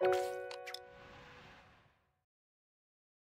you